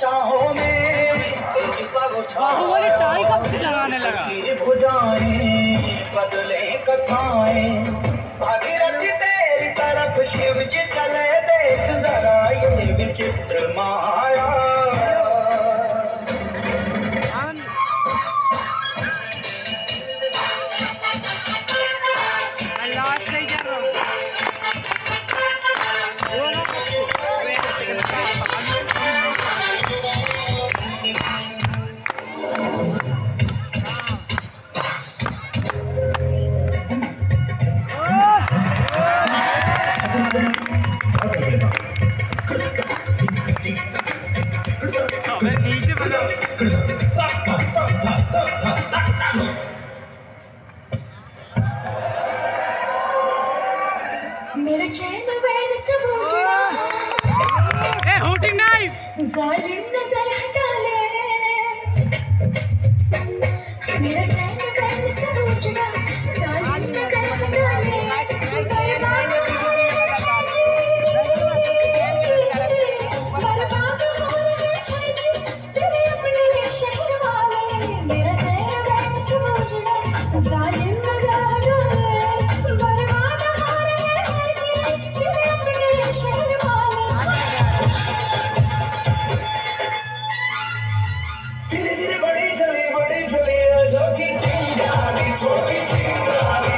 शाहों में बाहुबली टाई कब से चलाने लगा? भुजाएँ बदले कथाए भागीरथ तेरी तरफ़ शिव जी चले देख जरा ये विचित्र माया बताओ मैं नीचे बताओ मेरा चैन वैन सब हो चुका ए होटिंग नाइफ जालिम नज़र हटा ले। मेरा चैन वैन सब हो चुका Joy, King,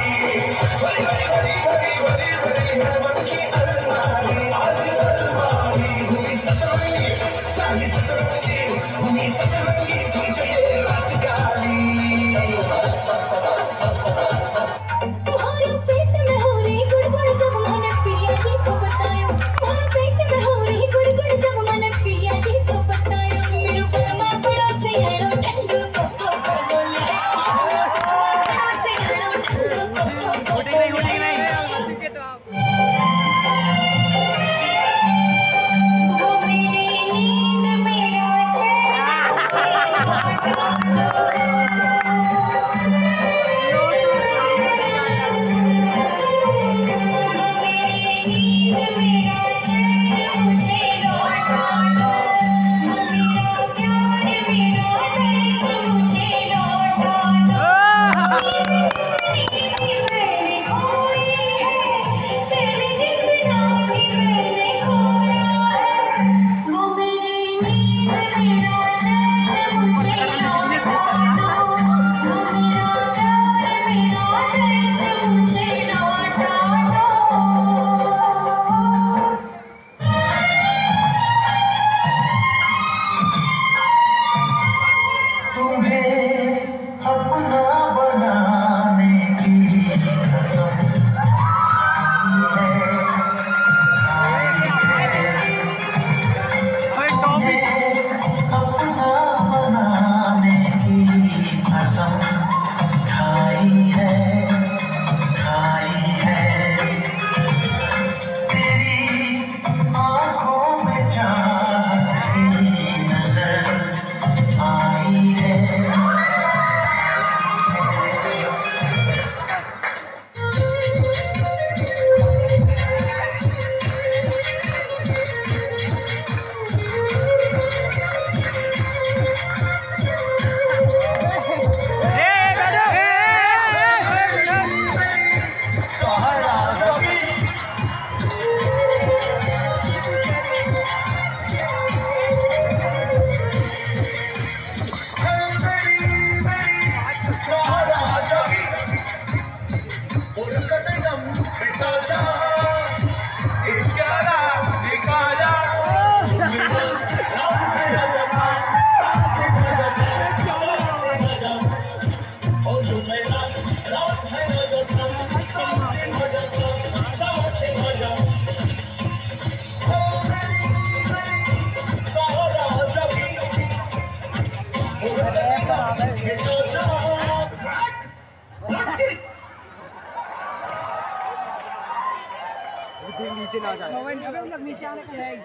नीचे जाए।